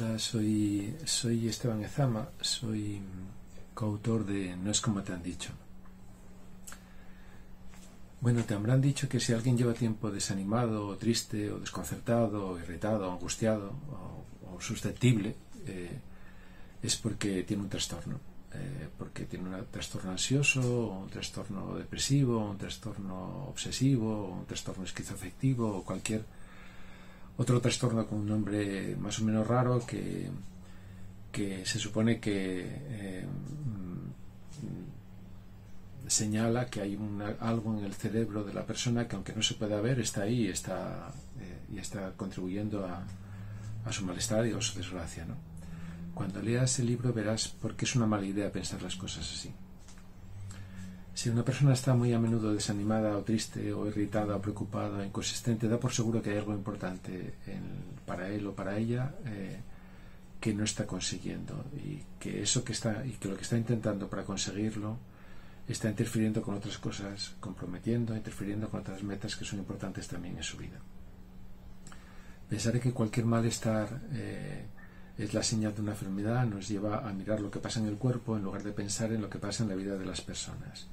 Hola, soy, soy Esteban Ezama, soy coautor de No es como te han dicho. Bueno, te habrán dicho que si alguien lleva tiempo desanimado, o triste, o desconcertado, o irritado, o angustiado, o, susceptible, eh, es porque tiene un trastorno. Eh, porque tiene un trastorno ansioso, un trastorno depresivo, un trastorno obsesivo, un trastorno esquizoafectivo, o cualquier otro trastorno con un nombre más o menos raro que, que se supone que eh, mm, señala que hay algo en el cerebro de la persona que aunque no se pueda ver está ahí está, eh, y está contribuyendo a, a, su malestar y a su desgracia. ¿no? Cuando leas el libro verás por qué es una mala idea pensar las cosas así. Si una persona está muy a menudo desanimada o triste o irritada o preocupada o inconsistente, da por seguro que hay algo importante para él o para ella eh, que no está consiguiendo y que eso que está y que lo que está intentando para conseguirlo está interfiriendo con otras cosas, comprometiendo, interfiriendo con otras metas que son importantes también en su vida. Pensar que cualquier malestar eh, es la señal de una enfermedad nos lleva a mirar lo que pasa en el cuerpo en lugar de pensar en lo que pasa en la vida de las personas.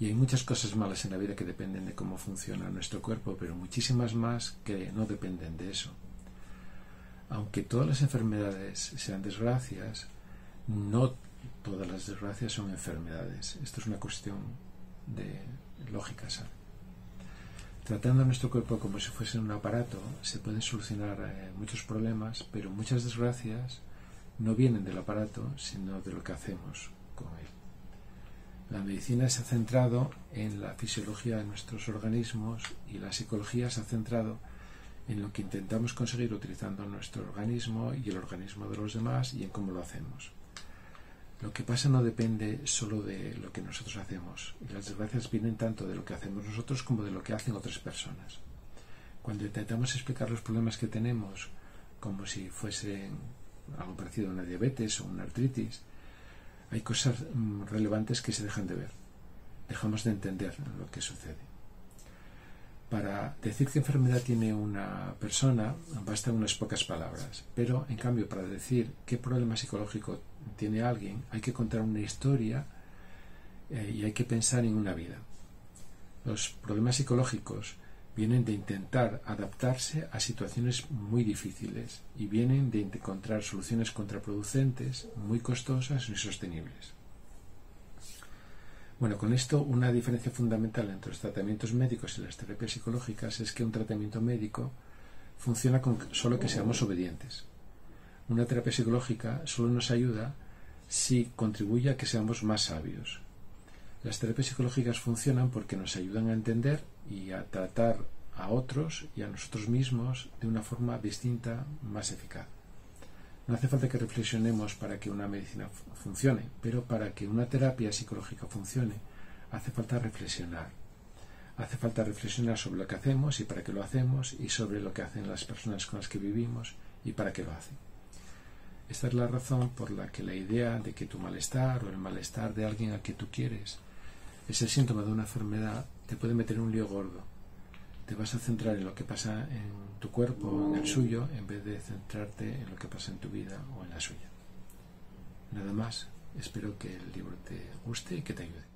Y hay muchas cosas malas en la vida que dependen de cómo funciona nuestro cuerpo, pero muchísimas más que no dependen de eso. Aunque todas las enfermedades sean desgracias, no todas las desgracias son enfermedades. Esto es una cuestión de lógica Tratando a nuestro cuerpo como si fuese un aparato, se pueden solucionar eh, muchos problemas, pero muchas desgracias no vienen del aparato, sino de lo que hacemos con él. La medicina se ha centrado en la fisiología de nuestros organismos y la psicología se ha centrado en lo que intentamos conseguir utilizando nuestro organismo y el organismo de los demás y en cómo lo hacemos. Lo que pasa no depende solo de lo que nosotros hacemos las desgracias vienen tanto de lo que hacemos nosotros como de lo que hacen otras personas. Cuando intentamos explicar los problemas que tenemos como si fuesen algo parecido a una diabetes o una artritis, hay cosas mm, relevantes que se dejan de ver. Dejamos de entender lo que sucede. Para decir qué enfermedad tiene una persona bastan unas pocas palabras, pero en cambio para decir qué problema psicológico tiene alguien hay que contar una historia eh, y hay que pensar en una vida. Los problemas psicológicos vienen de intentar adaptarse a situaciones muy difíciles y vienen de encontrar soluciones contraproducentes, muy costosas y sostenibles. Bueno, con esto una diferencia fundamental entre los tratamientos médicos y las terapias psicológicas es que un tratamiento médico funciona con solo que seamos obedientes. Una terapia psicológica solo nos ayuda si contribuye a que seamos más sabios. Las terapias psicológicas funcionan porque nos ayudan a entender y a tratar a otros y a nosotros mismos de una forma distinta, más eficaz. No hace falta que reflexionemos para que una medicina funcione, pero para que una terapia psicológica funcione, hace falta reflexionar. Hace falta reflexionar sobre lo que hacemos y para qué lo hacemos y sobre lo que hacen las personas con las que vivimos y para qué lo hacen. Esta es la razón por la que la idea de que tu malestar o el malestar de alguien a que tú quieres es el síntoma de una enfermedad te puede meter en un lío gordo. Te vas a centrar en lo que pasa en tu cuerpo o en el suyo en vez de centrarte en lo que pasa en tu vida o en la suya. Nada más, espero que el libro te guste y que te ayude.